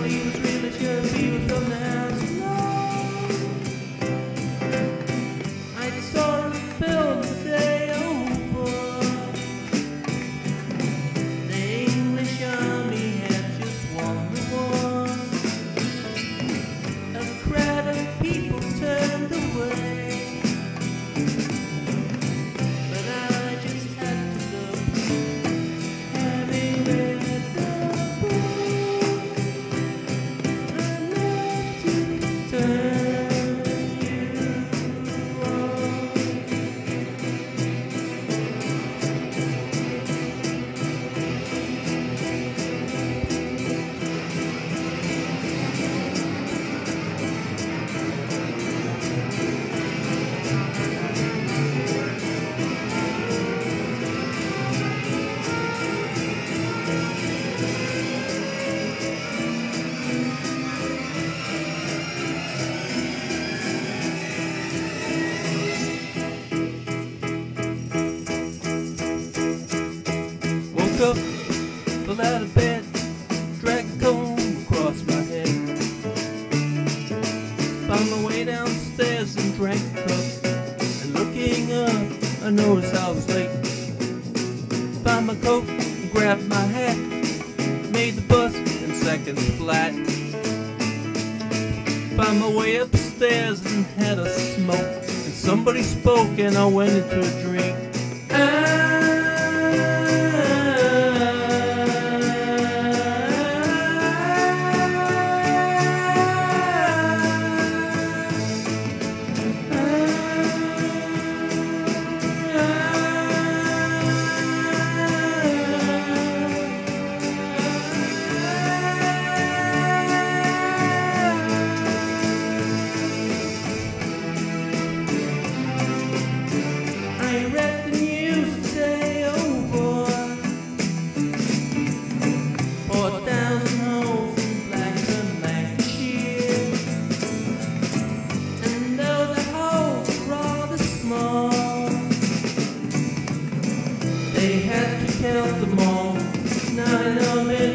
believe. Rolled out of bed, dragged a comb across my head. Found my way downstairs and drank a cup. And looking up, I noticed I was late. Found my coat grabbed my hat. Made the bus in seconds flat. Found my way upstairs and had a smoke. And somebody spoke and I went into a dream. They had to count them all. I of they fill the